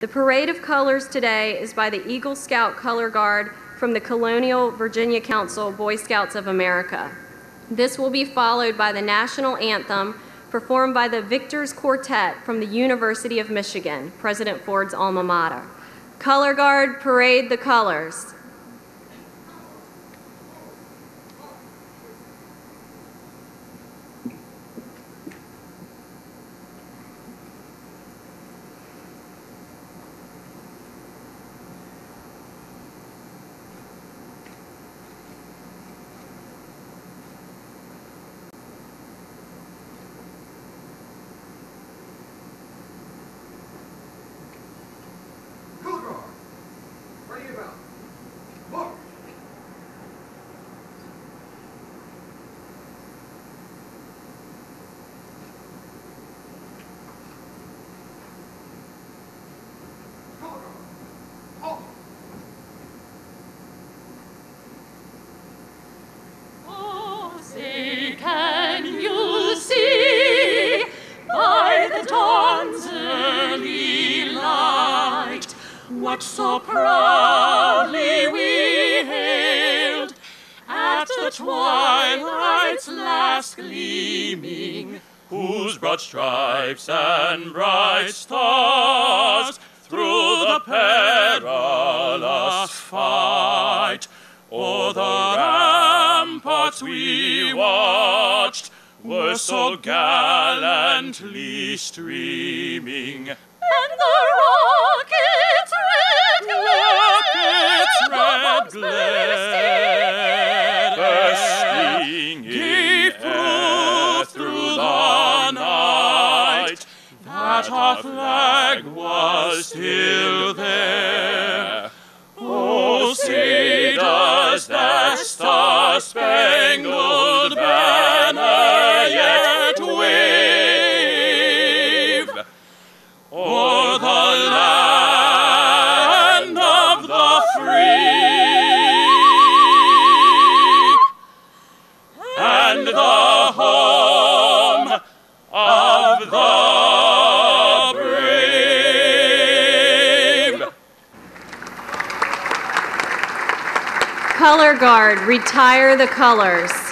The parade of colors today is by the Eagle Scout Color Guard from the Colonial Virginia Council Boy Scouts of America. This will be followed by the national anthem performed by the Victors Quartet from the University of Michigan, President Ford's alma mater. Color Guard, parade the colors. So proudly we hailed at the twilight's last gleaming, whose broad stripes and bright stars through the perilous fight o'er the ramparts we watched were so gallantly streaming. And the rocket's glare, red glare, bursting gave proof through the night. that our flag was still the home of the brave? Color Guard, retire the colors.